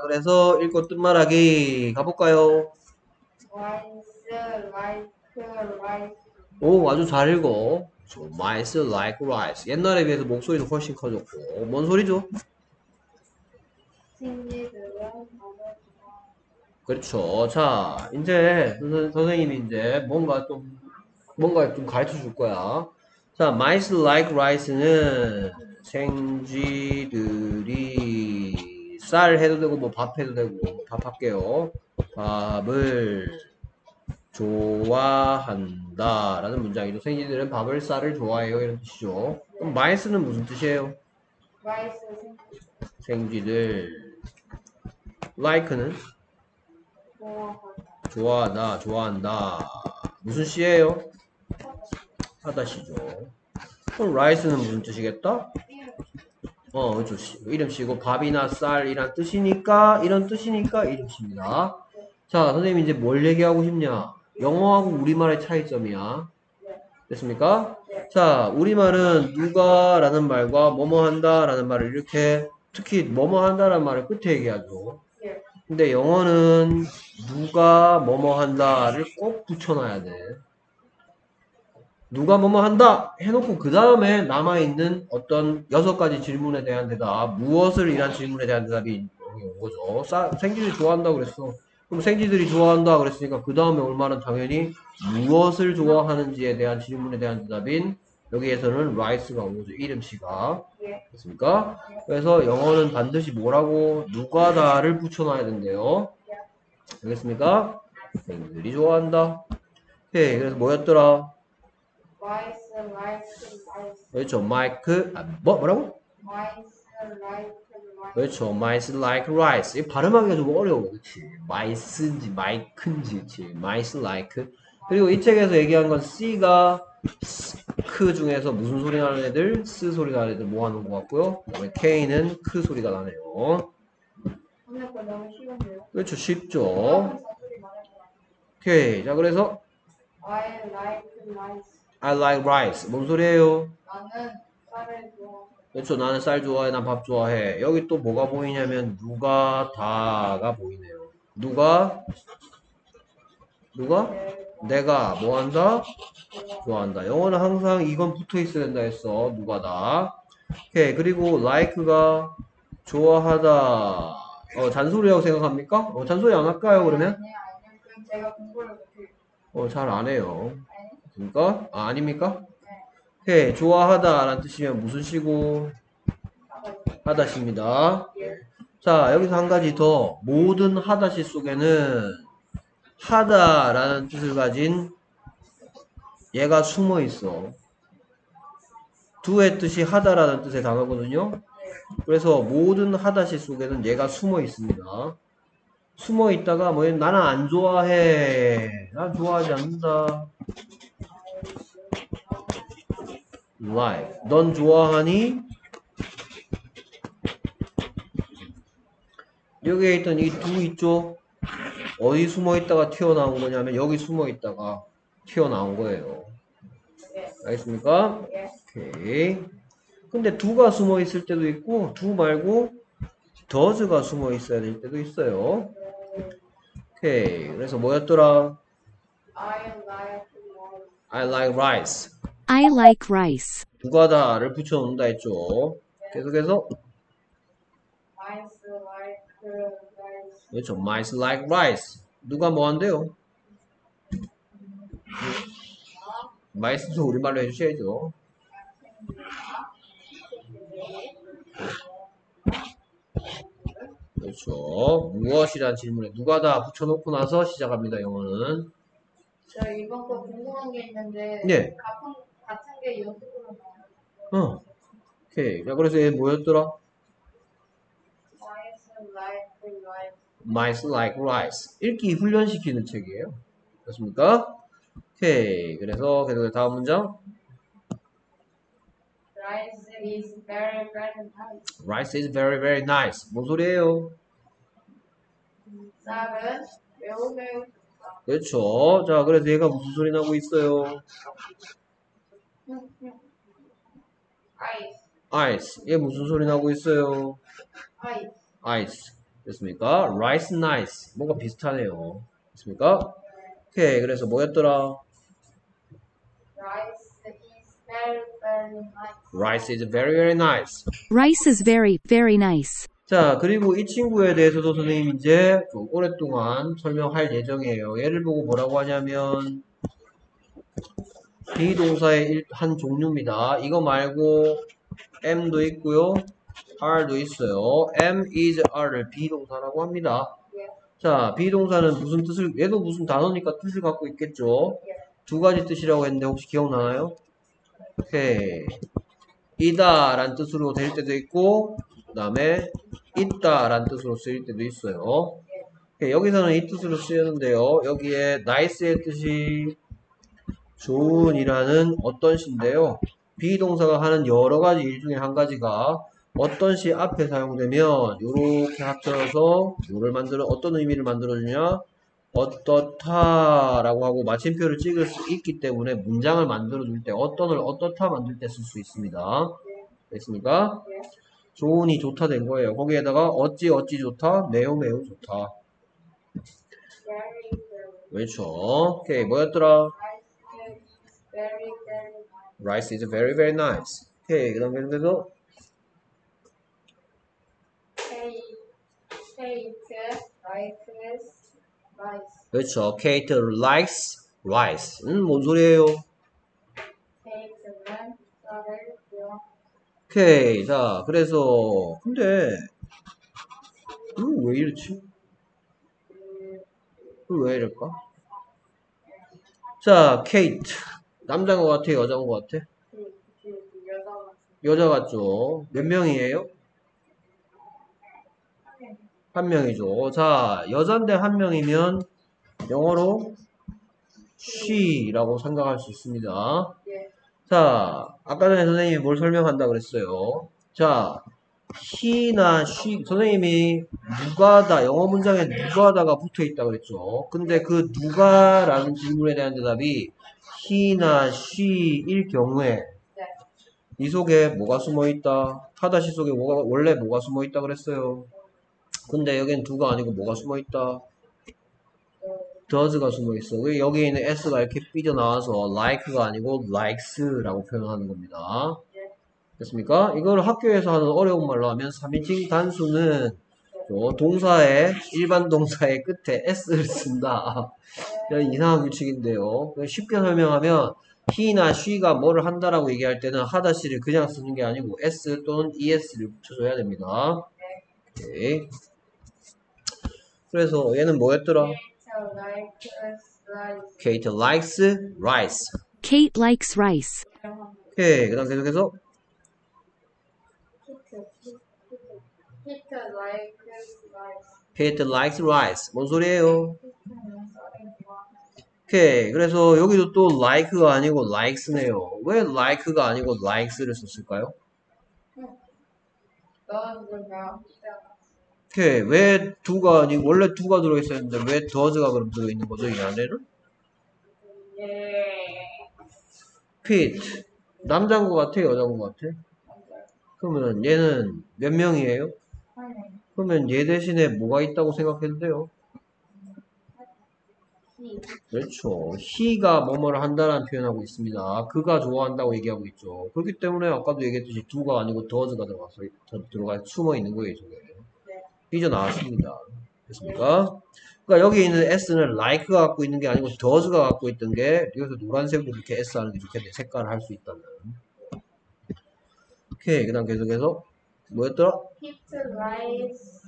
그래서 읽고 뜻말하기 가볼까요? rice, like, rice. 오, 아주 잘 읽어. Mice like rice. 옛날에 비해서 목소리도 훨씬 커졌고. 뭔 소리죠? 그렇죠. 자, 이제 선- 선생님이 이제 뭔가 좀 뭔가 좀 가르쳐 줄 거야. 자, mice like rice는 생쥐들이 쌀 해도 되고 뭐 밥 해도 되고 밥 할게요. 밥을 좋아한다 라는 문장이죠. 생쥐들은 밥을 쌀을 좋아해요 이런 뜻이죠. 그럼 mice는 무슨 뜻이에요? 생쥐들 like는 좋아하다. 좋아하다, 좋아한다. 무슨 시예요? 하다 시죠. 그럼 라이스는 무슨 뜻이겠다? 어, 그렇죠. 시- 이름 시고 밥이나 쌀이란 뜻이니까 이런 뜻이니까 이름 시입니다. 자, 선생님 이제 뭘 얘기하고 싶냐? 영어하고 우리말의 차이점이야. 됐습니까? 자, 우리말은 누가라는 말과 뭐뭐 한다라는 말을 이렇게 특히 뭐뭐 한다라는 말을 끝에 얘기하죠. 예. 근데 영어는 누가 뭐뭐 한다를 꼭 붙여놔야 돼. 누가 뭐뭐 한다 해놓고 그 다음에 남아있는 어떤 여섯 가지 질문에 대한 대답, 무엇을 이란 질문에 대한 대답이 온 거죠. 싸- 생쥐들이 좋아한다 그랬어. 그럼 생쥐들이 좋아한다 그랬으니까 그 다음에 올 말은 당연히 무엇을 좋아하는지에 대한 질문에 대한 대답인 여기에서는 rice가 온 거죠. 이름씨가. 예. 됐습니까? 그래서 영어는 반드시 뭐라고 누가다를 붙여놔야 된대요. 알겠습니까? 생쥐들이 좋아한다. 오케이. 그래서 뭐였더라? Mice like rice. 그렇죠. Mike, 아, 뭐, 뭐라고? mice, like, rice. 그렇죠. mice like rice. 이 발음하기가 좀 어려워. 그치? mice인지, Mike인지, 그치? mice like. 그리고 이 책에서 얘기한 건 C가 크 중에서 무슨 소리 나는 애들? 스 소리 나는 애들 모아놓은 것 같고요. 그 다음에 K는 크 소리가 나네요. 그렇죠. 쉽죠. 오케이. 자, 그래서 I like rice. I like rice. 뭔 소리예요? 나는 쌀을 좋아. 그렇죠. 나는 쌀 좋아해. 난 밥 좋아해. 여기 또 뭐가 보이냐면 누가 다가 보이네요. 누가 누가 내가 뭐 한다? 좋아한다. 영어는 항상 이건 붙어 있어야 된다 했어. 누가 다. 오케이. 그리고 like가 좋아하다. 어, 잔소리라고 생각합니까? 어, 잔소리 안 할까요, 그러면? 어, 잘 안 해요. 아니, 그러니까? 아, 아닙니까? 오케이. 좋아하다 라는 뜻이면 무슨 시고? 하다시입니다. 예. 자, 여기서 한 가지 더. 모든 하다시 속에는 하다라는 뜻을 가진 얘가 숨어 있어. 두의 뜻이 하다라는 뜻의 단어거든요. 그래서 모든 하다시 속에는 얘가 숨어 있습니다. 숨어 있다가 뭐 나는 안 좋아해. 난 좋아하지 않는다. like. 넌 좋아하니? 여기에 있던 이 두 있죠? 어디 숨어 있다가 튀어나온 거냐면 여기 숨어 있다가 튀어나온 거예요. 예. 알겠습니까? 예. 오케이. 근데 두가 숨어 있을 때도 있고 두 말고 does가 숨어 있어야 될 때도 있어요. 오케이. 그래서 뭐였더라? I like rice. I like rice. I like rice. 누가 다를 붙여놓는다 했죠. 계속해서 Rice, like, rice. 그렇죠. mice like rice. 누가 뭐 한대요? mice도 우리말로 해주셔야죠. 그렇죠. 무엇이란 질문에 누가 다 붙여놓고 나서 시작합니다. 영어는. 저 이번 거 궁금한 게 있는데 네. 같은 같은 게 연속으로 나와요. 어. 오케이. 자, 그래서 얘 뭐였더라? Mice like rice. 읽기 훈련시키는 책이에요. 그렇습니까? 오케이. 그래서 계속 다음 문장. Rice is very, very nice. rice is very very nice. 뭔 소리예요? 쌀은 매우 매우 좋다. 그렇죠. 자, 그래서 얘가 무슨 소리 나고 있어요? Ice, ice. 얘 무슨 소리 나고 있어요? ice. ice. 됐습니까? rice nice. 뭔가 비슷하네요. 됐습니까? 오케이. 그래서 뭐였더라? Rice is very. Rice is very very nice. Rice is very, very nice. 자, 그리고 이 친구에 대해서도 선생님 이제 좀 오랫동안 설명할 예정이에요. 얘를 보고 뭐라고 하냐면 비동사의 일- 한 종류입니다. 이거 말고 M도 있고요. R도 있어요. M is R을 비동사라고 합니다. 예. 자, 비동사는 무슨 뜻을, 얘도 무슨 단어니까 뜻을 갖고 있겠죠? 예. 두 가지 뜻이라고 했는데 혹시 기억나나요? 오케이. 이다 라는 뜻으로 될 때도 있고, 그 다음에 있다 라는 뜻으로 쓰일 때도 있어요. 오케이, 여기서는 이 뜻으로 쓰였는데요. 여기에 nice의 뜻이 좋은이라는 어떤 시인데요. 비동사가 하는 여러 가지 일 중에 한 가지가 어떤 시 앞에 사용되면 이렇게 합쳐서 뭐를 만들어 어떤 의미를 만들어주냐 어떻다라고 하고 마침표를 찍을 수 있기 때문에 문장을 만들어줄 때 어떤을 어떻다 만들 때 쓸 수 있습니다. 됐습니까? 예. 좋으니 좋다 된 거예요. 거기에다가 어찌 어찌 좋다 매우 매우 좋다. 그렇죠. 오케이 뭐였더라? Rice is very, very nice. Rice is very very nice. 오케이 그다음 계속해서 Kate, Kate likes rice. 그렇죠. Kate likes rice. 음, 뭔 소리예요? 오케이. 자, 그래서 근데 이거 왜 이렇지? 왜 이럴까? 자, 케이트. 남자인 것 같아, 여자인 것 같아? 여자 같죠? 몇 명이에요? 한 명이죠. 자, 여잔데 한 명이면 영어로 she라고 생각할 수 있습니다. 예. 자, 아까 전에 선생님이 뭘 설명한다 그랬어요. 자, he나 she, 선생님이 누가다, 영어 문장에 누가다가 붙어 있다 그랬죠. 근데 그 누가라는 질문에 대한 대답이 he나 she일 경우에 네. 이 속에 뭐가 숨어 있다? 하다시 속에 뭐가, 원래 뭐가 숨어 있다 그랬어요. 근데 여긴 두가 아니고 뭐가 숨어 있다? does가 숨어 있어. 왜 여기에 있는 s가 이렇게 삐져나와서 like가 아니고 likes라고 표현하는 겁니다. 됐습니까? 이걸 학교에서 하는 어려운 말로 하면 3인칭 단수는 저 동사의 일반 동사의 끝에 s를 쓴다. 이런 이상한 규칙인데요. 쉽게 설명하면 he나 she가 뭐를 한다라고 얘기할 때는 하다시를 그냥 쓰는 게 아니고 s 또는 es를 붙여줘야 됩니다. 오케이. 그래서 얘는 뭐였더라? Kate likes rice. Kate likes rice. 오케이. 그 다음 계속해서 Kate, likes rice. Kate likes rice. 뭔 소리예요? 오케이. 그래서 여기도 또 like가 아니고 likes네요. 왜 like가 아니고 likes를 썼을까요? 오케이. 왜 두가 원래 두가 들어있었는데 왜 does가 그럼 들어있는 거죠? 이 안에는? 예. Pete. 남자인 것 같아? 여자인 것 같아? 그러면 얘는 몇 명이에요? 그러면 얘 대신에 뭐가 있다고 생각해도 돼요? 그렇죠. he가 뭐뭐를 한다라는 표현하고 있습니다. 그가 좋아한다고 얘기하고 있죠. 그렇기 때문에 아까도 얘기했듯이 do가 아니고 does가 들어가서 더- 들어가 숨어 있는 거예요, 저게. 삐져 나왔습니다. 됐습니까? 그러니까 여기 있는 s는 like가 갖고 있는 게 아니고 does가 갖고 있던 게 여기서 노란색으로 이렇게 s 하는 게 좋겠네. 색깔을 할 수 있다는. 오케이. 그 다음 계속해서 뭐였더라? Pete likes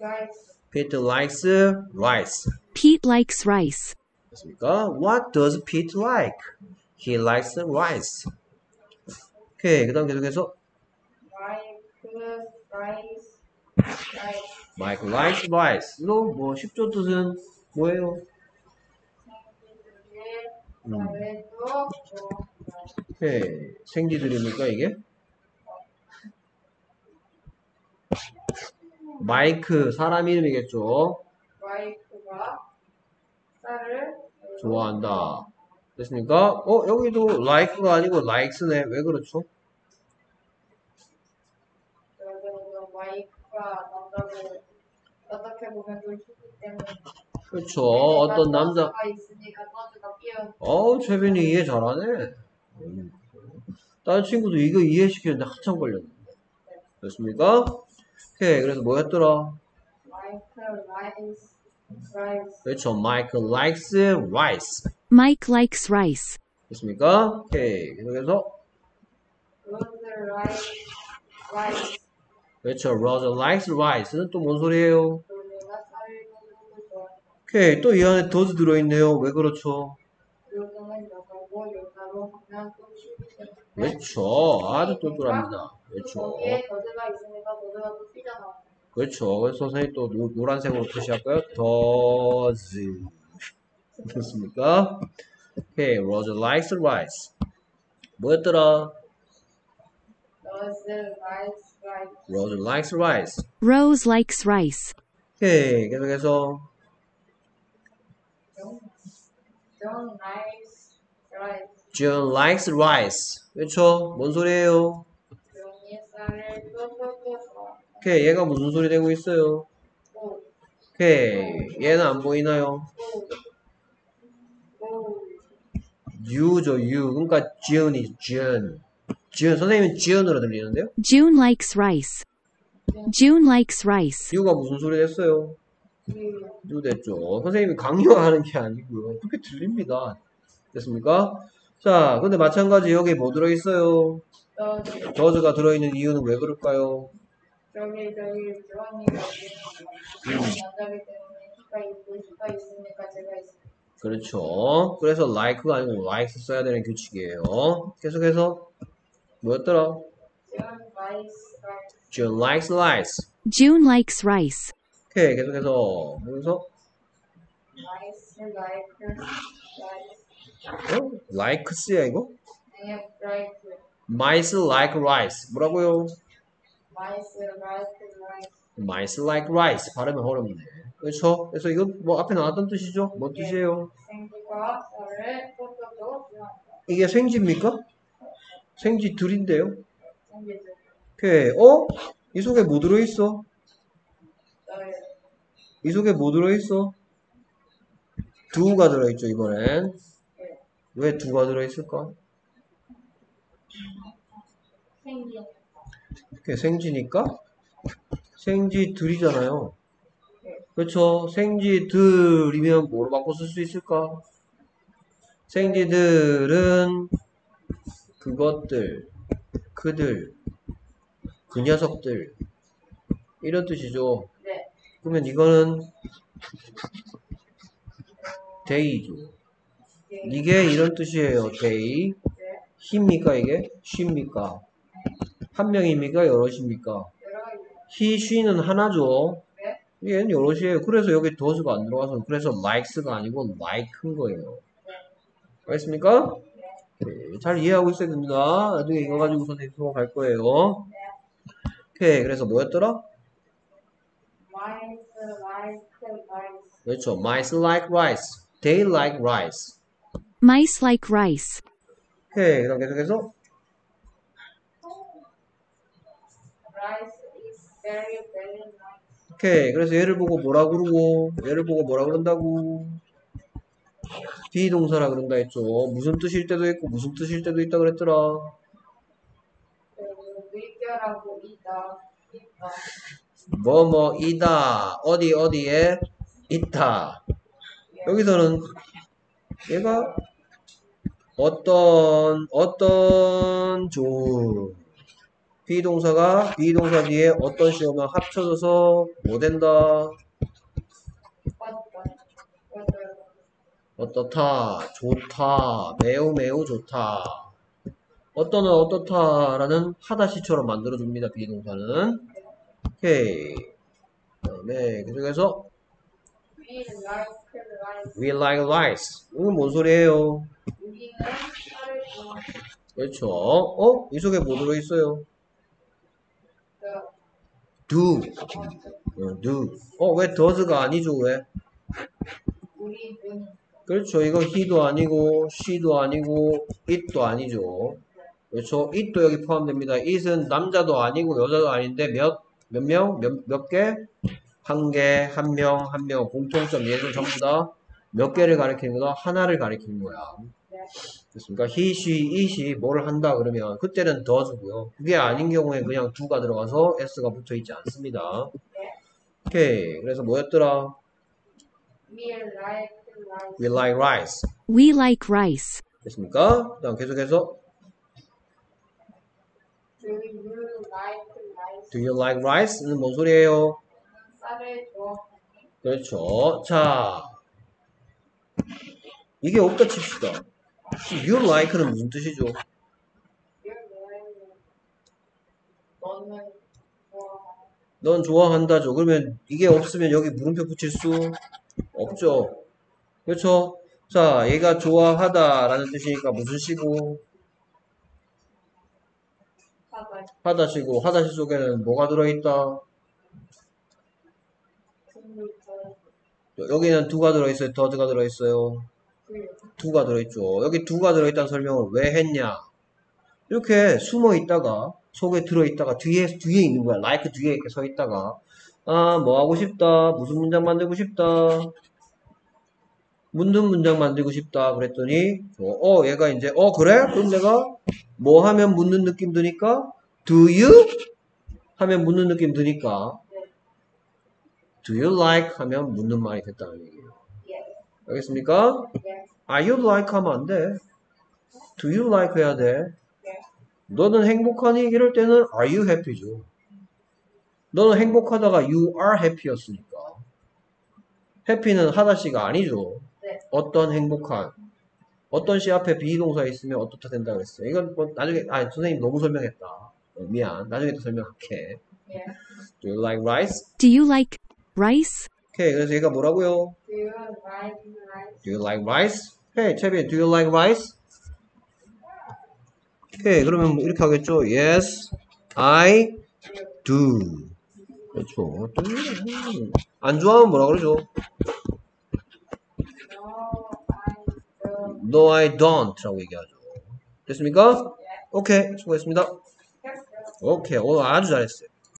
rice. Pete likes rice. Pete likes rice. 됐습니까? What does Pete like? He likes rice. 오케이. 그 다음 계속해서 Like rice. Mike likes rice. 이거 뭐 10조 뜻은 뭐예요? 음. 오케이. 생지들입니까 이게? 마이크 사람 이름이겠죠? 와이프가 쌀을 좋아한다. 됐습니까? 어 여기도 like가 아니고 likes네. 왜 그렇죠? 어떻게 보면 놀이기 때문에 그렇죠. 어떤 남자, 가 있으니까 끼어 어우, 채빈이 이해 잘하네. 음. 다른 친구도 이거 이해시키는데 한참 걸렸는데. 됐습니까? 오케이. 그래서 뭐였더라? Michael likes rice 그렇죠. Michael likes rice. Mike likes rice. 됐습니까? 오케이. 그래서, Rose likes rice 그렇죠. Roger likes rice는 또 뭔 소리예요? 오케이. 또 이 안에 does 들어있네요. 왜 그렇죠? 그렇죠. 아주 똘똘합니다. 그렇죠. 그렇죠. 그래서 선생님 또 노, 노란색으로 표시할까요? does. 됐습니까? 오케이. Roger likes rice. 뭐였더라? Roger likes rice. Rose likes rice. 오케이. 계속해서 John likes rice John likes rice. 그렇죠. 뭔 소리예요? 존이 쌀을 좋아 오케이. 얘가 무슨 소리 되고 있어요? 오 오케이. 얘는 안 보이나요? U죠, U. 그러니까 John이 John. John. 선생님은 John으로 들리는데요? June likes rice. June likes rice. U가 무슨 소리 됐어요? 유, U 됐죠. 선생님이 강요하는 게 아니고요. 그렇게 들립니다. 됐습니까? 자, 근데 마찬가지 여기 뭐 들어있어요? 또 더즈가 들어있는 이유는 왜 그럴까요? 저기 저기 주원이가 남자기 때문에 키가 있고 키가 있으니까 제가 있어요. 그렇죠. 그래서 like가 아니고 likes 써야 되는 규칙이에요. 계속해서 뭐였더라? John likes rice. June likes rice. 오케이, 계속해서 라이스 어? likes야 이거? Mice like rice. 뭐라고요? Mice like rice. 발음이 어렵네. 그렇죠? 그래서 이거 뭐 앞에 나왔던 뜻이죠? 뭔 뜻이에요? 이게 생지입니까? 생지 둘인데요. 오케이. 어? 이 속에 뭐 들어있어? 이 속에 뭐 들어있어? 두가 들어있죠, 이번엔. 네. 왜 두가 들어있을까? 오케이, 생지니까? 생지 들이잖아요. 그렇죠. 생지 들이면 뭐로 바꿔 쓸 수 있을까? 생지들은 그것들, 그들, 그 녀석들 이런 뜻이죠. 네. 그러면 이거는 they죠. 네. 이게 이런 뜻이에요. they. 네. he입니까 이게? she입니까? 한 명입니까? 여럿입니까? he, she는 하나죠. 네. 얘는 여럿이에요. 그래서 여기 does가 안 들어가서 그래서 likes가 아니고 like인 거예요. 알겠습니까? 네, 잘 이해하고 있어야 됩니다. 나중에 이거 가지고 선생님 수업 갈 거예요. 오케이. 그래서 뭐였더라? 그렇죠. mice like rice. They like rice. Mice like rice. 오케이. 그럼 계속해서. 오케이. 그래서 얘를 보고 뭐라 그러고 얘를 보고 뭐라 그런다고 비동사라 그런다 했죠. 무슨 뜻일 때도 있고 무슨 뜻일 때도 있다 그랬더라. 물결하고 있다 있다. 뭐뭐 이다. 어디 어디에 있다. 여기서는 얘가 어떤 어떤 조 비동사가 비동사 뒤에 어떤 시험을 합쳐져서 뭐 된다 어떤 어떤 어떻다 좋다 매우 매우 좋다 어떤은 어떻다라는 하다시처럼 만들어줍니다 비동사는 오케이 그다음에 계속해서 we like rice We like rice. 이건 뭔 소리예요? 그렇죠. 어? 이 속에 뭐 들어있어요? do. 어, do. 어, 왜 does가 아니죠? 왜? 그렇죠. 이거 he도 아니고, she도 아니고, it도 아니죠. 그렇죠. it도 여기 포함됩니다. it은 남자도 아니고, 여자도 아닌데, 몇, 몇 명? 몇, 몇 개? 한 개, 한 명, 한 명, 공통점 얘는 전부 다 몇 개를 가리키는 거다? 하나를 가리키는 거야. 네. 됐습니까? he, she, it이 뭐를 한다 그러면 그때는 does고요. 그게 아닌 경우에 그냥 do가 들어가서 s가 붙어 있지 않습니다. 오케이. 그래서 뭐였더라? We like rice. We like rice. We like rice. 됐습니까? 그 다음 계속해서 Do you like rice? Do you like rice?는 뭔 소리예요? 쌀을? 그렇죠. 자, 이게 없다 칩시다. You like는 무슨 뜻이죠? 너는? 넌 좋아한다죠. 그러면 이게 없으면 여기 물음표 붙일 수 없죠. 그렇죠? 자, 얘가 좋아하다라는 뜻이니까 무슨 시고 하다시고 하다시 속에는 뭐가 들어있다? 여기는 두가 들어있어요. 더드가 들어있어요. 두유 두가 들어있죠. 여기 두가 들어있다는 설명을 왜 했냐? 이렇게 숨어 있다가 속에 들어 있다가 뒤에 뒤에 있는 거야. like 뒤에 이렇게 서 있다가 아 뭐 하고 싶다. 무슨 문장 만들고 싶다. 묻는 문장 만들고 싶다. 그랬더니 어 얘가 이제 어 그래? 그럼 내가 뭐 하면 묻는 느낌 드니까 do you 하면 묻는 느낌 드니까 do you like 하면 묻는 말이 됐다는 얘기예요. 알겠습니까? Are you like 하면 안 돼. Do you like 해야 돼. 너는 행복하니? 이럴 때는 are you happy죠. 너는 행복하다가 you are happy였으니까. happy는 하다시가 아니죠. 네. 어떤 행복한. 어떤 시 앞에 비동사 있으면 어떻다 된다 그랬어요. 이건 뭐 나중에, 아, 선생님 너무 설명했다. 어, 미안. 나중에 또 설명할게. Yes. Do you like rice? Do you like rice? 오케이. 그래서 얘가 뭐라고요? Do you like rice? Do you like rice? Hey, 채빈, do you like rice? 오케이, 그러면 뭐 이렇게 하겠죠? Yes, I do. 그렇죠. 음, 안 좋아하면 뭐라 그러죠? No, I don't. 라고 얘기하죠. 됐습니까? 오케이, 수고했습니다. 오케이, 오늘 아주 잘했어요.